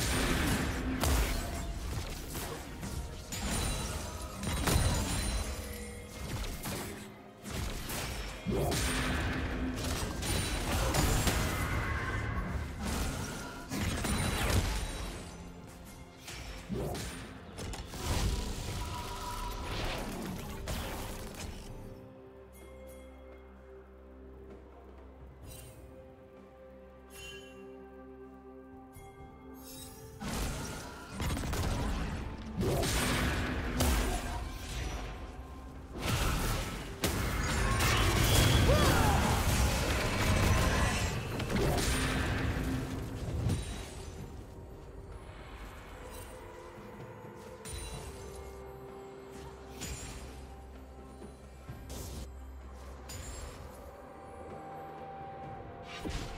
Thank you. Red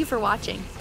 You for watching.